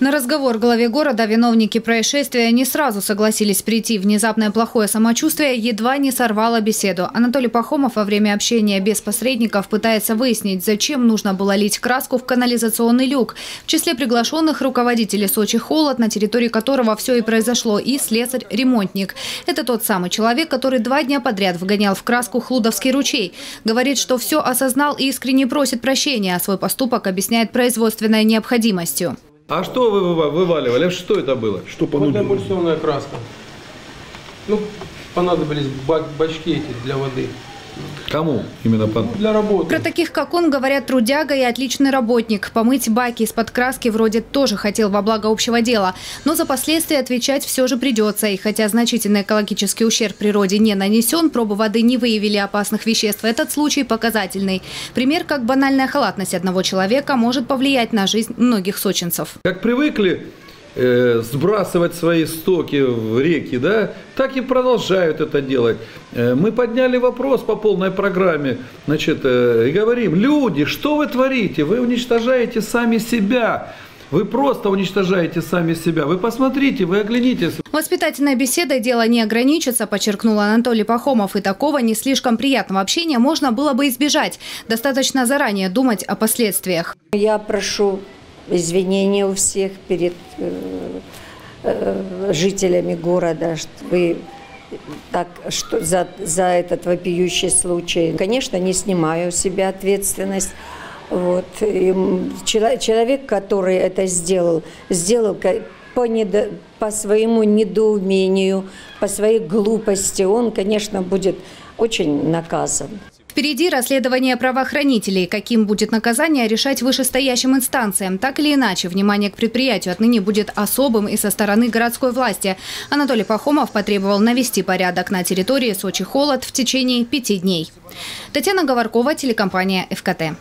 На разговор главе города виновники происшествия не сразу согласились прийти. Внезапное плохое самочувствие едва не сорвало беседу. Анатолий Пахомов во время общения без посредников пытается выяснить, зачем нужно было лить краску в канализационный люк. В числе приглашенных руководители Сочи «Холод», на территории которого все и произошло, и слесарь-ремонтник. Это тот самый человек, который два дня подряд вгонял в краску Хлудовский ручей. Говорит, что все осознал и искренне просит прощения, а свой поступок объясняет производственной необходимостью. А что вы выва- вываливали? Что это было? Что понудило? Водно-эмульсионная краска. Ну, понадобились бачки эти для воды. Кому именно для работы. Про таких, как он, говорят трудяга и отличный работник. Помыть баки из-под краски вроде тоже хотел во благо общего дела. Но за последствия отвечать все же придется. И хотя значительный экологический ущерб природе не нанесен, пробы воды не выявили опасных веществ. Этот случай показательный. Пример, как банальная халатность одного человека может повлиять на жизнь многих сочинцев. Как привыкли э, сбрасывать свои стоки в реки, да, так и продолжают это делать. Э, мы подняли вопрос по полной программе, значит, э, и говорим, люди, что вы творите? Вы уничтожаете сами себя. Вы просто уничтожаете сами себя. Вы посмотрите, вы оглянитесь. Воспитательной беседой дело не ограничится, подчеркнул Анатолий Пахомов. И такого не слишком приятного общения можно было бы избежать. Достаточно заранее думать о последствиях. Я прошу извинения у всех перед э, э, жителями города, что вы так, что за, за этот вопиющий случай. Конечно, не снимаю с себя ответственность. Вот. И, человек, который это сделал, сделал по, недо- по своему недоумению, по своей глупости, он, конечно, будет очень наказан. Впереди расследование правоохранителей. Каким будет наказание, решать вышестоящим инстанциям. Так или иначе, внимание к предприятию отныне будет особым и со стороны городской власти. Анатолий Пахомов потребовал навести порядок на территории Сочи-Холод в течение пяти дней. Татьяна Говоркова, телекомпания «ФКТ».